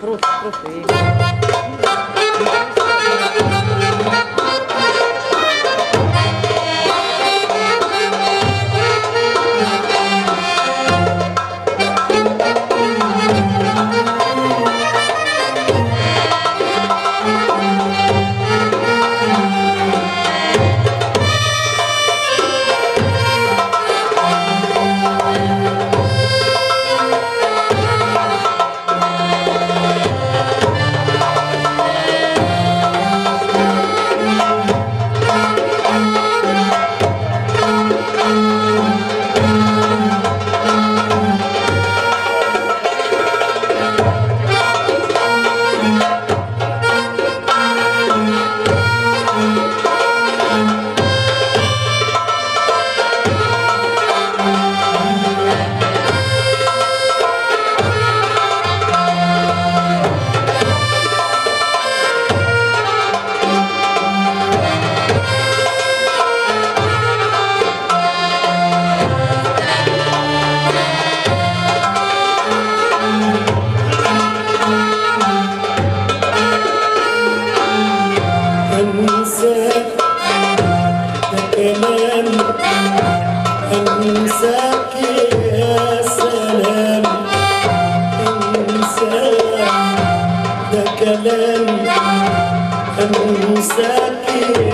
Проти, проти. الكلام أنساكي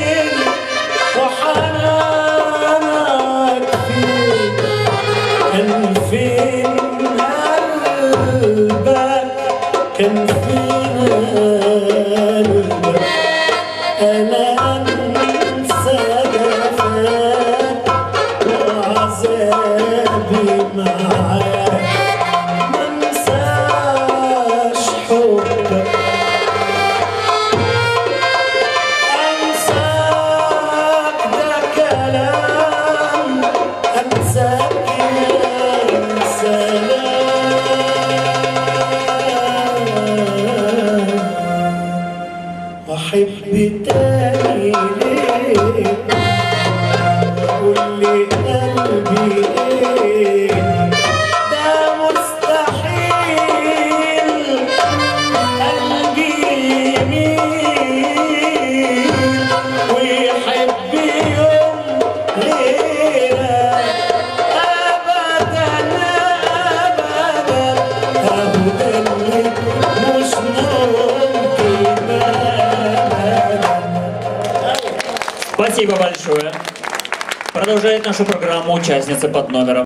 can حب تاني ليه؟ واللي قلبي ليه؟ ده مستحيل. قلبي يمين. Спасибо большое. Продолжает нашу программу участница под номером